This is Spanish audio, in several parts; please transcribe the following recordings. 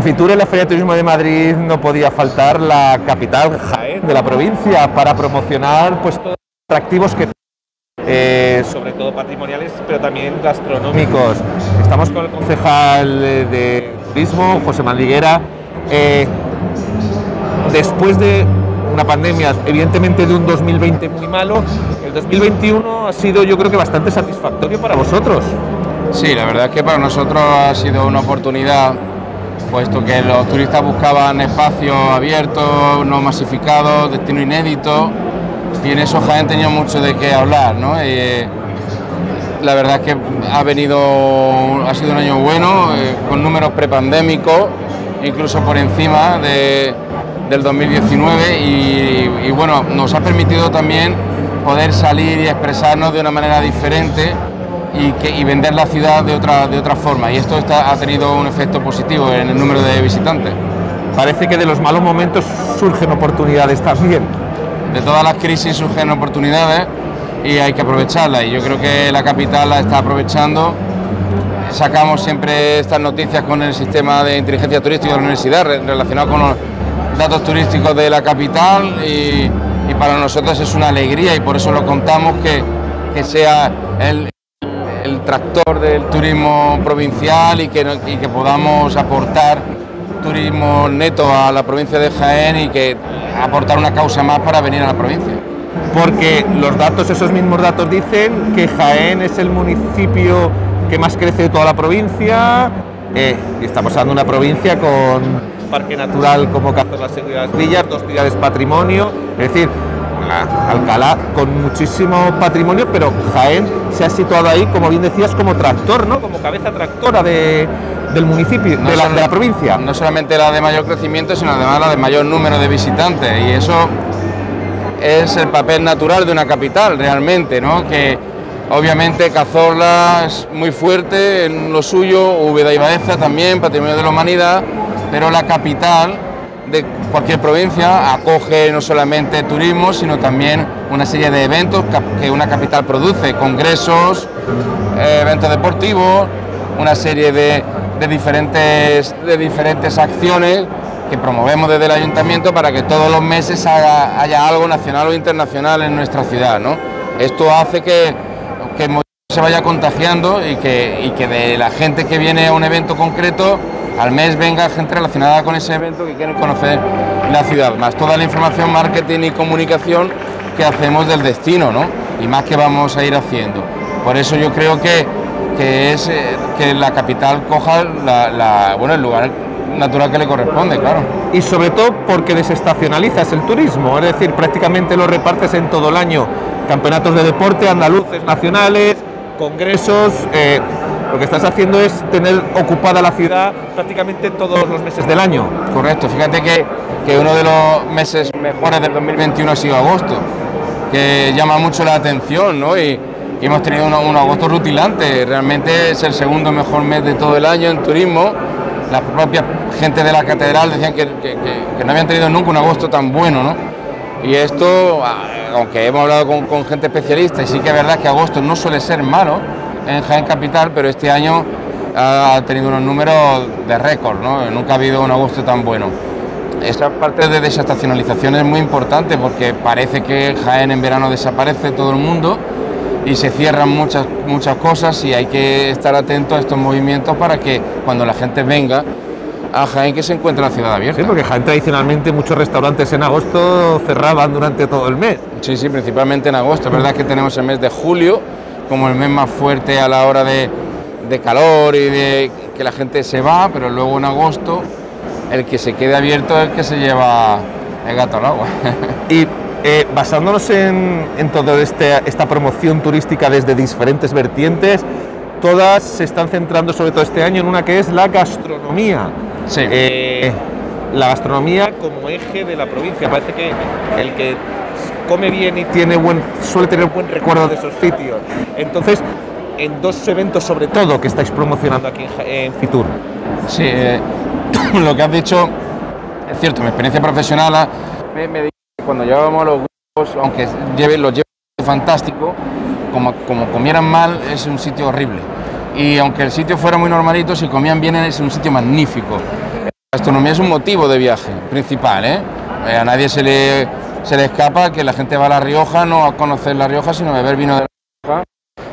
En Fitur, en la Feria de Turismo de Madrid, no podía faltar la capital Jaén de la provincia para promocionar pues, todos los atractivos que eh, sobre todo patrimoniales, pero también gastronómicos. Estamos con el concejal de, turismo, José Mandiguera. Eh, después de una pandemia, evidentemente de un 2020 muy malo, el 2021 ha sido yo creo que bastante satisfactorio para vosotros. Sí, la verdad es que para nosotros ha sido una oportunidad, puesto que los turistas buscaban espacios abiertos, no masificados, destino inédito, y en eso Jaén tenía mucho de qué hablar, ¿no? Eh, la verdad es que ha sido un año bueno, eh, con números prepandémicos, incluso por encima del 2019 y, bueno, nos ha permitido también poder salir y expresarnos de una manera diferente y, que, vender la ciudad de otra, de otra forma y esto ha tenido un efecto positivo en el número de visitantes. Parece que de los malos momentos surgen oportunidades también de todas las crisis surgen oportunidades y hay que aprovecharlas y yo creo que la capital la está aprovechando. Sacamos siempre estas noticias con el sistema de inteligencia turística de la universidad relacionado con los datos turísticos de la capital y, para nosotros es una alegría y por eso lo contamos que, que sea el, tractor del turismo provincial y que, podamos aportar turismo neto a la provincia de Jaén y que aportar una causa más para venir a la provincia. Porque los datos, esos mismos datos dicen que Jaén es el municipio que más crece de toda la provincia eh, y estamos hablando de una provincia con parque natural como Cazorlas y las Villas, dos ciudades patrimonio, es decir, Alcalá con muchísimo patrimonio, pero Jaén se ha situado ahí, como bien decías, como tractor, ¿no? Como cabeza tractora de, del municipio, de, la, de, la, provincia. No solamente la de mayor crecimiento, sino además la de mayor número de visitantes. Y eso es el papel natural de una capital, realmente, ¿no? Que obviamente Cazorla es muy fuerte en lo suyo, Úbeda y Baeza también, patrimonio de la humanidad, pero la capital de cualquier provincia acoge no solamente turismo, sino también una serie de eventos que una capital produce, congresos, eh, eventos deportivos, una serie de, diferentes, de diferentes acciones que promovemos desde el ayuntamiento para que todos los meses haya algo nacional o internacional en nuestra ciudad. ¿no? Esto hace que, que se vaya contagiando y que, y que de la gente que viene a un evento concreto al mes venga gente relacionada con ese evento que quieren conocer la ciudad, más toda la información, marketing y comunicación que hacemos del destino, ¿no? Y más que vamos a ir haciendo. Por eso yo creo que, que es eh, que la capital coja la, bueno, el lugar natural que le corresponde, claro. Y sobre todo porque desestacionalizas el turismo, es decir, prácticamente lo repartes en todo el año. Campeonatos de deporte, andaluces, nacionales, congresos. Eh, lo que estás haciendo es tener ocupada la ciudad prácticamente todos los meses del año. Correcto, fíjate que, que uno de los meses mejores del 2021 ha sido agosto, que llama mucho la atención, ¿no? Y, hemos tenido un, agosto rutilante, realmente es el segundo mejor mes de todo el año en turismo. La propia gente de la catedral decían que, no habían tenido nunca un agosto tan bueno, ¿no? Y esto, aunque hemos hablado con, con gente especialista, y sí que es verdad que agosto no suele ser malo, en Jaén Capital, pero este año ha tenido unos números de récord, ¿no? nunca ha habido un agosto tan bueno. Esta parte de desestacionalización es muy importante porque parece que Jaén en verano desaparece todo el mundo y se cierran muchas, muchas cosas y hay que estar atento a estos movimientos para que cuando la gente venga a Jaén que se encuentre la ciudad abierta. Sí, porque Jaén tradicionalmente muchos restaurantes en agosto cerraban durante todo el mes. Sí, sí, principalmente en agosto. Es verdad que tenemos el mes de julio, como el mes más fuerte a la hora de, calor y de que la gente se va, pero luego en agosto el que se quede abierto es el que se lleva el gato al agua. y eh, basándonos en, en toda este, esta promoción turística desde diferentes vertientes, todas se están centrando sobre todo este año en una que es la gastronomía. Sí. Eh, la gastronomía como eje de la provincia. Parece que el que come bien y tiene buen, suele tener buen recuerdo de esos sitios. Entonces, en dos eventos sobre todo que estáis promocionando aquí en, Fitur. Sí, eh, lo que has dicho es cierto, mi experiencia profesional ah, me, me que cuando llevábamos los grupos, aunque lleven, los lleven fantástico, como, como comieran mal es un sitio horrible. Y aunque el sitio fuera muy normalito, si comían bien es un sitio magnífico. La gastronomía es un motivo de viaje principal. Eh, a nadie se le, se le escapa que la gente va a La Rioja no a conocer La Rioja, sino a beber vino de La Rioja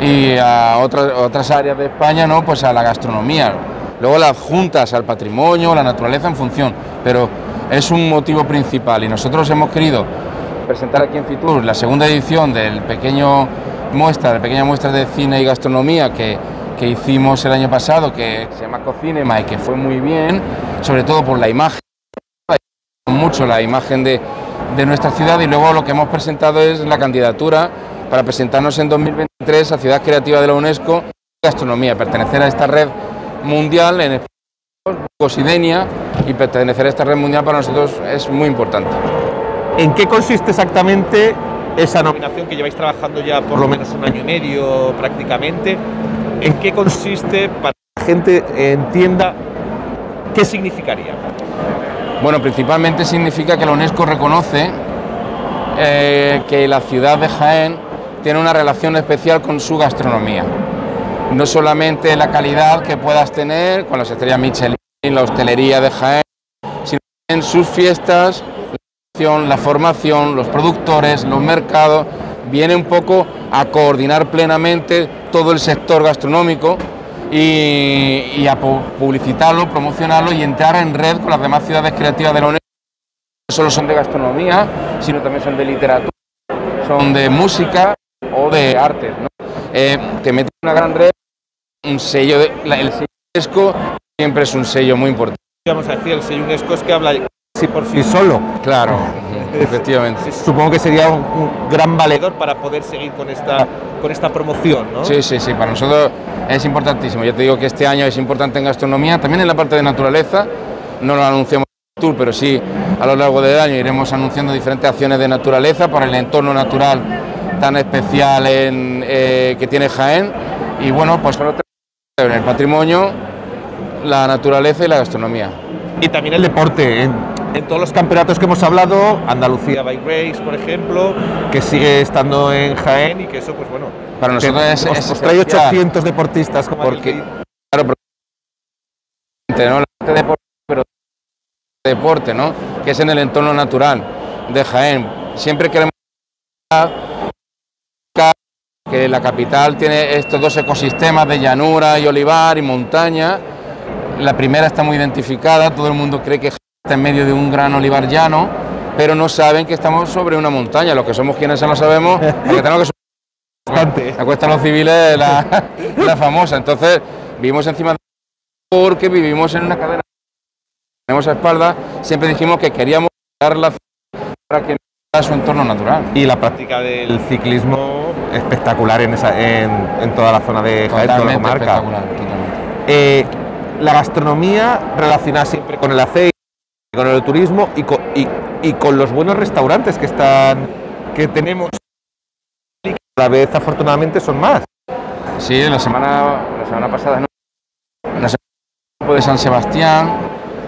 y a otras, otras áreas de España, ¿no? Pues a la gastronomía. Luego las juntas al patrimonio, la naturaleza en función, pero es un motivo principal y nosotros hemos querido presentar aquí en Fitur la segunda edición del pequeño muestra, de pequeña muestra de cine y gastronomía que, que hicimos el año pasado, que se llama Cocinema y que fue muy bien, sobre todo por la imagen, mucho la imagen de, de nuestra ciudad y luego lo que hemos presentado es la candidatura para presentarnos en 2023 a Ciudad Creativa de la UNESCO Gastronomía, pertenecer a esta red mundial en Cosidenia y pertenecer a esta red mundial para nosotros es muy importante. ¿En qué consiste exactamente esa nominación que lleváis trabajando ya por lo menos un año y medio prácticamente? ¿En qué consiste para que la gente entienda qué significaría? Bueno, principalmente significa que la UNESCO reconoce eh, que la ciudad de Jaén tiene una relación especial con su gastronomía. No solamente la calidad que puedas tener con las estrellas Michelin, la hostelería de Jaén, sino en sus fiestas, la formación, los productores, los mercados, viene un poco a coordinar plenamente todo el sector gastronómico y, y, a publicitarlo, promocionarlo y entrar en red con las demás ciudades creativas de la UNESCO. No solo son de gastronomía, sino también son de literatura, son de música o de artes. ¿no? Eh, te metes en una gran red, un sello, de, la, el sello UNESCO siempre es un sello muy importante. Vamos a decir, el sello UNESCO es que habla sí por sí solo. Claro, efectivamente. Supongo que sería un, un, gran valedor para poder seguir con esta, con esta promoción, ¿no? Sí, sí, sí, para nosotros es importantísimo. Yo te digo que este año es importante en gastronomía, también en la parte de naturaleza, no lo anunciamos en el tour, pero sí a lo largo del año iremos anunciando diferentes acciones de naturaleza para el entorno natural tan especial en, eh, que tiene Jaén. Y bueno, pues el patrimonio, la naturaleza y la gastronomía. Y también el deporte. En, todos los campeonatos que hemos hablado, Andalucía Bike Race, por ejemplo, que sigue estando en Jaén y que eso, pues bueno, para nosotros es, os, es os trae 800 deportistas como porque, claro, pero, ¿no? La deporte, pero deporte, ¿no? Que es en el entorno natural de Jaén. Siempre queremos que la capital tiene estos dos ecosistemas de llanura y olivar y montaña. La primera está muy identificada, todo el mundo cree que está en medio de un gran olivar llano, pero no saben que estamos sobre una montaña. Los que somos quienes lo sabemos, porque tenemos que bastante. La cuesta de los civiles la, la famosa. Entonces, vivimos encima de porque vivimos en una cadena. Tenemos a espalda, siempre dijimos que queríamos dar la para que a su entorno natural. Y la práctica del ciclismo espectacular en, esa, en, en toda la zona de Jaén, toda la comarca. Espectacular, totalmente. Eh, la gastronomía relacionada siempre con el aceite, con el turismo y con, y, y con los buenos restaurantes que están que tenemos y que a la vez afortunadamente son más. Sí, la semana, la semana pasada ¿no? una semana de San Sebastián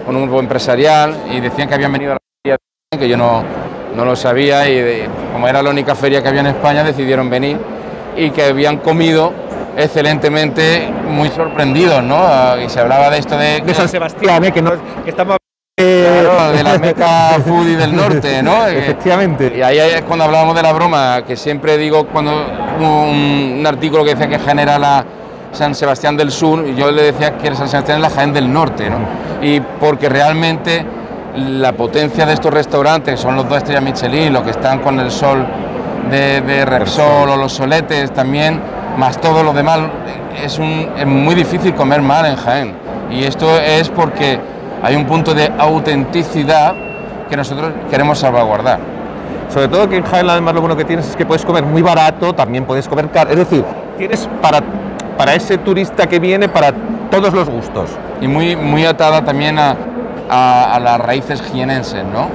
con un grupo empresarial y decían que habían venido a la feria que yo no, no lo sabía y de, como era la única feria que había en España decidieron venir y que habían comido excelentemente muy sorprendidos, ¿no? Y se hablaba de esto de... De San Sebastián, ¿eh? que, no, que estamos... Claro, de la meca foodie del norte, ¿no? Efectivamente. Y ahí es cuando hablábamos de la broma, que siempre digo cuando un, un artículo que decía que genera la San Sebastián del Sur, y yo le decía que San Sebastián es la Jaén del Norte, ¿no? Y porque realmente la potencia de estos restaurantes, son los dos estrellas Michelin, los que están con el sol de, de Repsol o los soletes también, más todo lo demás, es, un, es muy difícil comer mal en Jaén. Y esto es porque hay un punto de autenticidad que nosotros queremos salvaguardar. Sobre todo que en Jaén además lo bueno que tienes es que puedes comer muy barato, también puedes comer caro, es decir, tienes para, para ese turista que viene para todos los gustos. Y muy, muy atada también a, a, a las raíces jienenses, ¿no?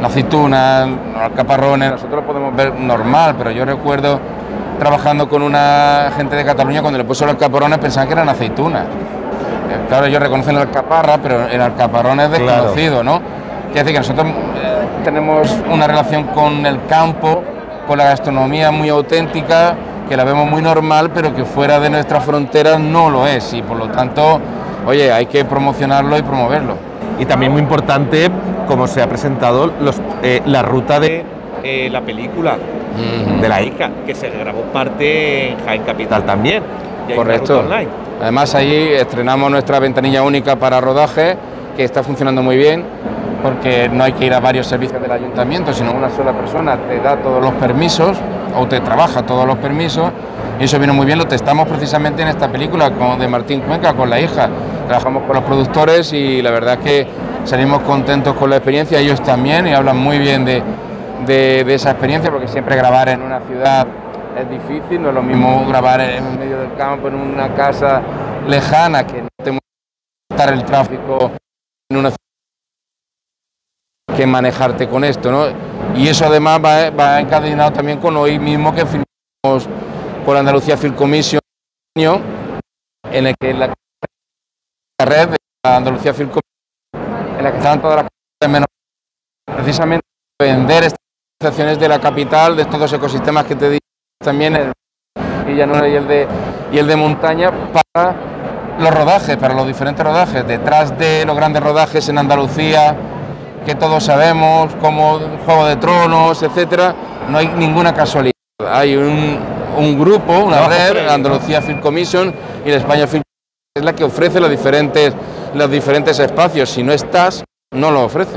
La aceituna, los alcaparrones, nosotros lo podemos ver normal, pero yo recuerdo trabajando con una gente de Cataluña cuando le puso los alcaparrones pensaban que eran aceitunas. Claro, ellos reconocen la alcaparra, pero el alcaparrón es desconocido, ¿no? Quiere decir que nosotros eh, tenemos una relación con el campo, con la gastronomía muy auténtica, que la vemos muy normal, pero que fuera de nuestras fronteras no lo es. Y por lo tanto, oye, hay que promocionarlo y promoverlo. y también muy importante como se ha presentado los, eh, la ruta de eh, la película de la hija, que se grabó parte en Jaén Capital también. Correcto. Además ahí estrenamos nuestra ventanilla única para rodaje, que está funcionando muy bien, porque no hay que ir a varios servicios del ayuntamiento, sino una sola persona te da todos los permisos o te trabaja todos los permisos. Y eso vino muy bien, lo testamos precisamente en esta película con, de Martín Cuenca, con la hija. Trabajamos con los productores y la verdad es que salimos contentos con la experiencia, ellos también, y hablan muy bien de, de, esa experiencia, porque siempre grabar en una ciudad es difícil, no es lo mismo grabar en medio del campo, en una casa lejana, que no te estar el tráfico en una ciudad que manejarte con esto, ¿no? Y eso además va, va encadenado también con hoy mismo que filmamos por Andalucía Film en el que la red de Andalucía Film en la que están todas las de menos precisamente vender estas de la capital, de estos dos ecosistemas que te digo también, el llanura y el de y el de montaña para los rodajes, para los diferentes rodajes, detrás de los grandes rodajes en Andalucía, que todos sabemos, como Juego de Tronos, etcétera, no hay ninguna casualidad. Hay un, un grupo, una red, Andalucía Film Commission y la España Film es la que ofrece los diferentes, los diferentes espacios. Si no estás, no lo ofrece.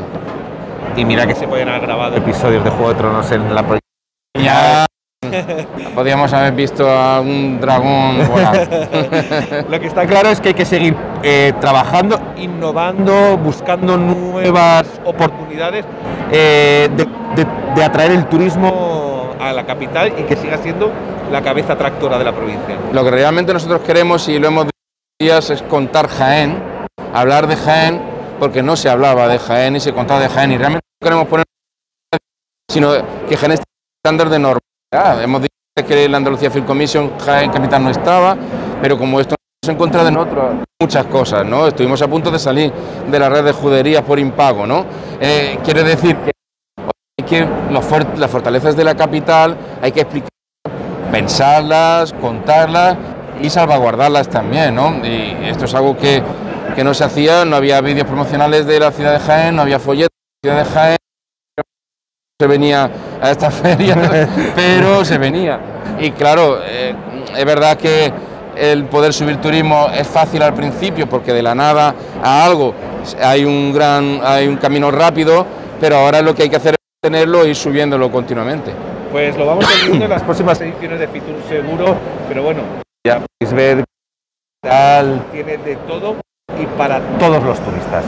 Y mira que se pueden haber grabado episodios de Juego de Tronos en la Ya podríamos haber visto a un dragón Lo que está claro es que hay que seguir eh, trabajando, innovando, buscando nuevas oportunidades eh, de, atraer el turismo a la capital y que siga siendo la cabeza tractora de la provincia. Lo que realmente nosotros queremos y lo hemos dicho es contar Jaén, hablar de Jaén porque no se hablaba de Jaén y se contaba de Jaén y realmente no queremos poner sino que Jaén está estándar de Hemos dicho que la Andalucía Film Commission Jaén Capital no estaba, pero como esto se encuentra en otras muchas cosas, ¿no? Estuvimos a punto de salir de la red de juderías por impago, ¿no? Eh, quiere decir que hay que las fortalezas de la capital hay que explicar, pensarlas, contarlas y salvaguardarlas también, ¿no? Y esto es algo que que no se hacía, no había vídeos promocionales de la ciudad de Jaén, no había folletos de la ciudad de Jaén, se venía a esta feria, pero se venía. Y claro, eh, es verdad que el poder subir turismo es fácil al principio porque de la nada a algo hay un gran hay un camino rápido, pero ahora lo que hay que hacer es tenerlo y subiéndolo continuamente. Pues lo vamos a viendo en las próximas ediciones de Fitur seguro, pero bueno, ya podéis ver tal tiene de todo y para todos los turistas.